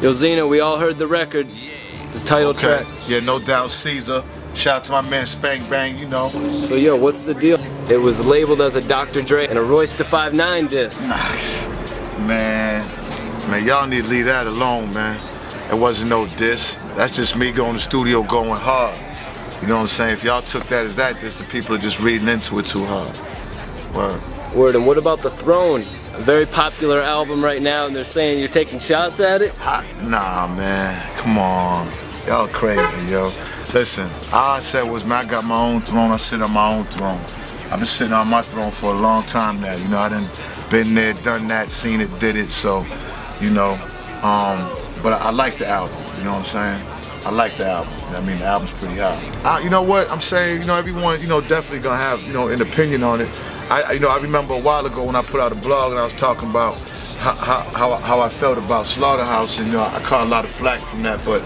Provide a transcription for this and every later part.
Yo, Zino, we all heard the record, the title Okay. track. Yeah, no doubt, Caezar. Shout out to my man Spank Bang, you know. So, yo, what's the deal? It was labeled as a Dr. Dre and a Royce da 5'9 disc. Man, man, y'all need to leave that alone, man. It wasn't no diss. That's just me going to the studio going hard. You know what I'm saying? If y'all took that as that diss, the people are just reading into it too hard. Word. Word, and what about The Throne? A very popular album right now, and they're saying you're taking shots at it? I, nah, man. Come on. Y'all crazy, yo. Listen, all I said was, man, I got my own throne. I sit on my own throne. I've been sitting on my throne for a long time now. You know, I done been there, done that, seen it, did it. So, you know, um, but I, I like the album. You know what I'm saying? I like the album. I mean, the album's pretty hot. I, you know what? I'm saying, you know, everyone, you know, definitely gonna have, you know, an opinion on it. I, you know, I remember a while ago when I put out a blog and I was talking about how, how, how, I felt about Slaughterhouse, and you know, I caught a lot of flack from that. But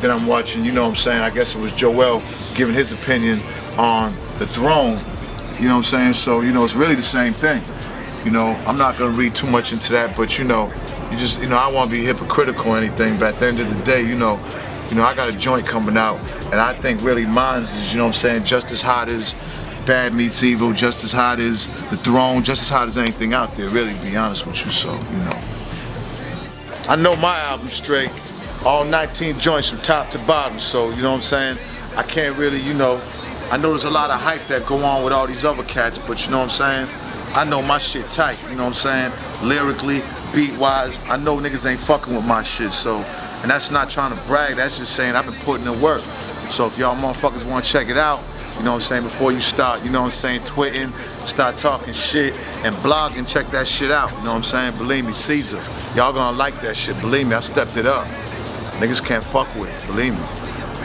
then I'm watching, you know, what I'm saying, I guess it was Joel giving his opinion on the throne. You know what I'm saying? So, you know, it's really the same thing. You know, I'm not gonna read too much into that, but you know, you just, you know, I want to be hypocritical or anything, but at the end of the day, you know, you know, I got a joint coming out, and I think really mine's is, you know what I'm saying, just as hot as Bad Meets Evil, just as hot as The Throne, just as hot as anything out there, really, to be honest with you, so, you know. I know my album's straight, all 19 joints from top to bottom, so, you know what I'm saying, I can't really, you know, I know there's a lot of hype that go on with all these other cats, but you know what I'm saying, I know my shit tight, you know what I'm saying, lyrically, beat-wise, I know niggas ain't fucking with my shit, so, and that's not trying to brag, that's just saying I've been putting in work. So if y'all motherfuckers want to check it out, you know what I'm saying, before you start, you know what I'm saying, twitting, start talking shit, and blogging, check that shit out, you know what I'm saying, believe me, Caezar, y'all gonna like that shit, believe me, I stepped it up. Niggas can't fuck with it, believe me.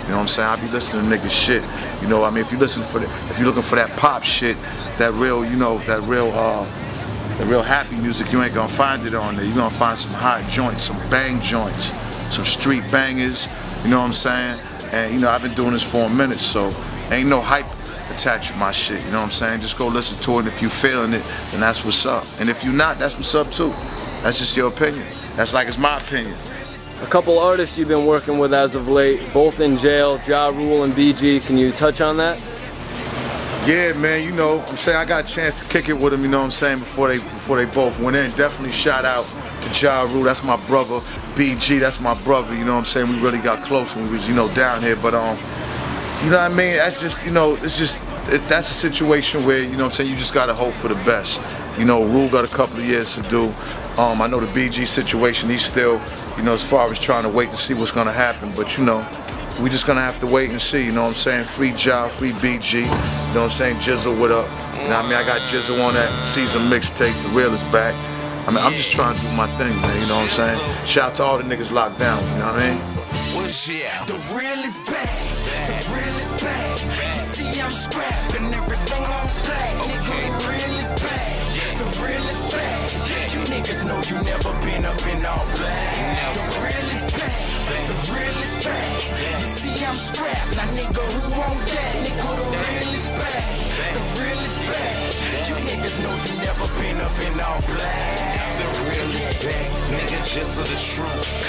You know what I'm saying? I be listening to niggas shit. You know, I mean, if you listen for the, if you looking for that pop shit, that real, you know, that real, uh, the real happy music, you ain't gonna find it on there. You're gonna find some hot joints, some bang joints, some street bangers. You know what I'm saying? And you know, I've been doing this for a minute, so ain't no hype attached to my shit. You know what I'm saying? Just go listen to it. And if you feeling it, then that's what's up. And if you not, that's what's up too. That's just your opinion. That's like it's my opinion. A couple artists you've been working with as of late, both in jail, Ja Rule and BG. Can you touch on that? Yeah, man, you know, I'm saying I got a chance to kick it with them, you know what I'm saying, before they before they both went in. Definitely shout out to Ja Rule, that's my brother. BG, that's my brother, you know what I'm saying? We really got close when we was, you know, down here. But um, you know what I mean? That's just, you know, it's just it, that's a situation where, you know what I'm saying, you just gotta hope for the best. You know, Rule got a couple of years to do. Um, I know the BG situation, he's still, you know, as far as trying to wait to see what's gonna happen, but you know, we just gonna have to wait and see, you know what I'm saying? Free Ja, free BG, you know what I'm saying? Jizzle, what up? You know what I mean? I got Jizzle on that season mixtape, The Real is back. I mean, I'm just trying to do my thing, man, you know what I'm saying? Shout out to all the niggas locked down, you know what I mean? The real is back. The real is back. You see, I'm scrapped and everything on black. Nigga, the real is back. The real is back. You niggas know you never been up in all black. The real is back. The real is back. You see, I'm strapped. Now, nigga, who want that? Nigga, the real is back. The real is back. You niggas know you never been up in all black. The real is back. Nigga, just for the truth.